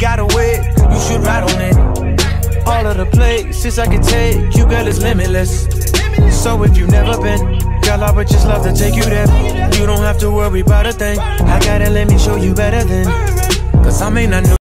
got a whip, you should ride on it. All of the places I can take you, girl, is limitless. So if you've never been, girl, I would just love to take you there. You don't have to worry about a thing. I gotta let me show you better than. Cause I may not know.